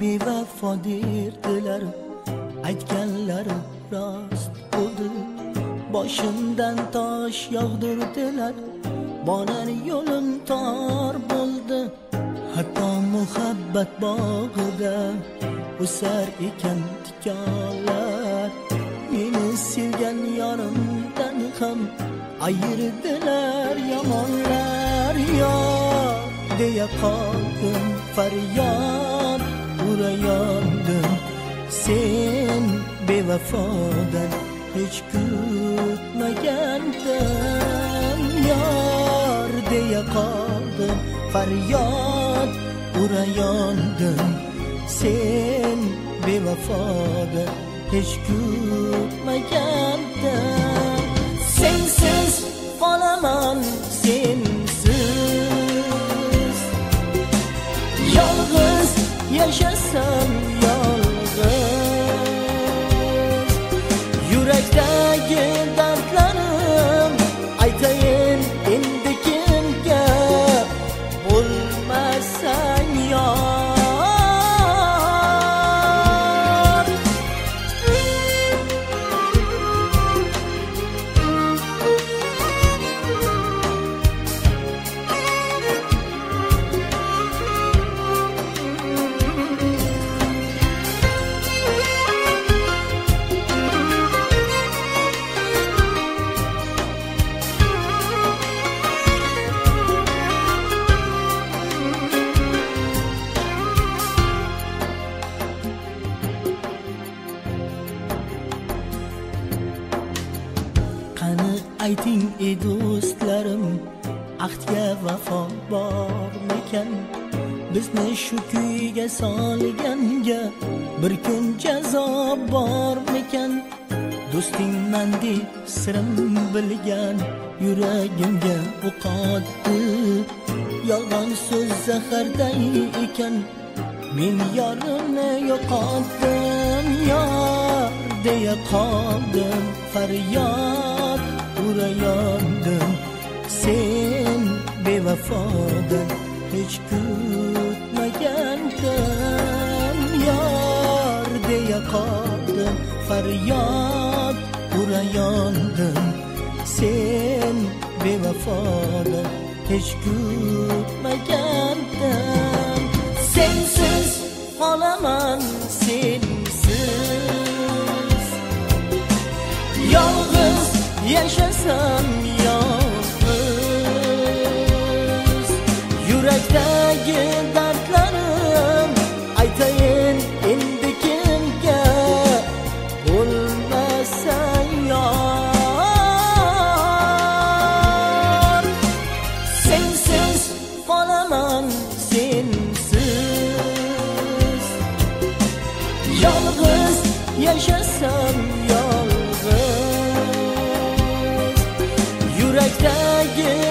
bevafo derdilar aytganlari rost bo'ldi. Boshimdan tosh yog'dirdilar borar yo'lim tor bo'ldi. Hatto muhabbat bog'ida o'sar ekan tikonlar meni sevgan yorimdan ham ayirdilar yomonlar. Yo deya qoldim faryod. yağmura yandım Sen bevafadan hiç kutmagandın Yar diye kaldım faryat urayandım Sen bevafadan hiç kutmagandın love your ayting ey do'stlarim ahdga vafo bormikan? Bizni shu kuyga solganga bir kun jazo bormikan? Do'stingman deb sirim bilgan yuragimga o'qotdi yolg'on so'z zaharday ekan men yorimni yo'qotdim yor deya qoldim faryod. hura yandım Sen bevafadan hiç kutmagandim Yar deya qoldim faryod hura yandım Sen bevafadan hiç kutmagandim Sensiz olaman sensiz. Yalnız yaşa kalsam yalnız Yürekte giden yeah.